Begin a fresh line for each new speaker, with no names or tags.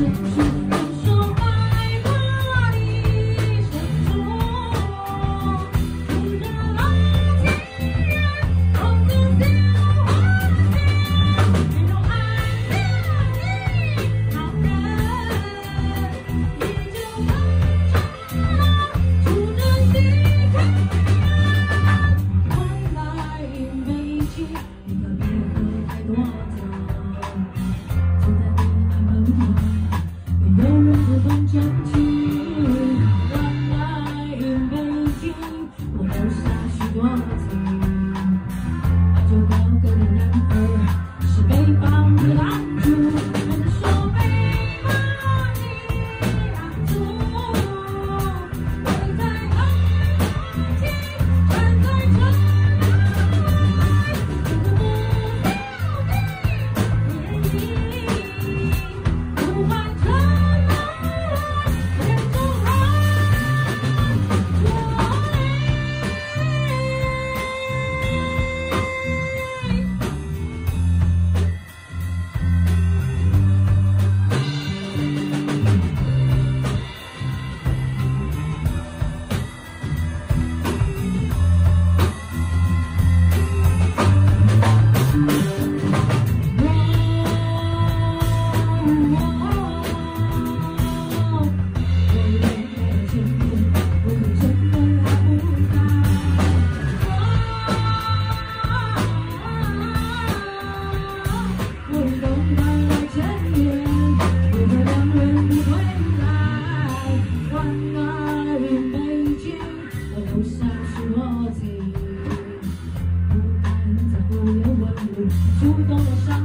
Thank you. You 伤